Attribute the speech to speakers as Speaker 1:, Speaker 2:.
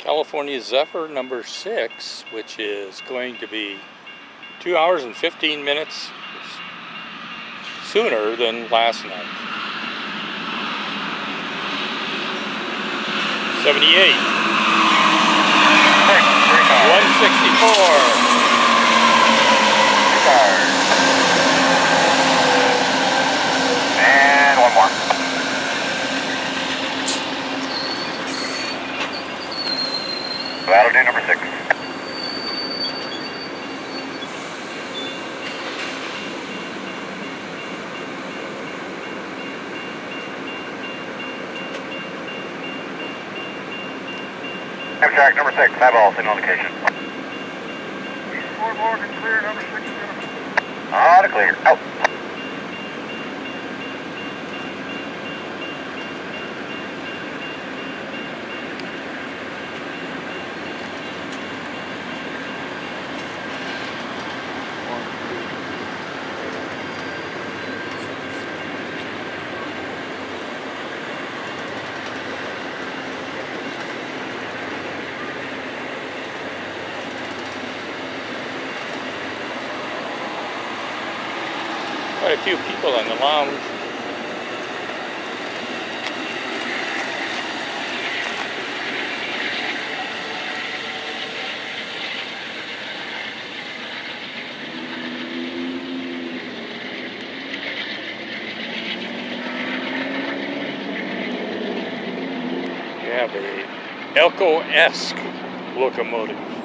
Speaker 1: California Zephyr number six, which is going to be two hours and 15 minutes sooner than last night. 78. 164.
Speaker 2: Do number six. Amtrak number six, have all signal indication.
Speaker 3: East Morgan clear, number six,
Speaker 2: to clear. Out.
Speaker 1: Quite a few people in the lounge. We have a Alco-esque locomotive.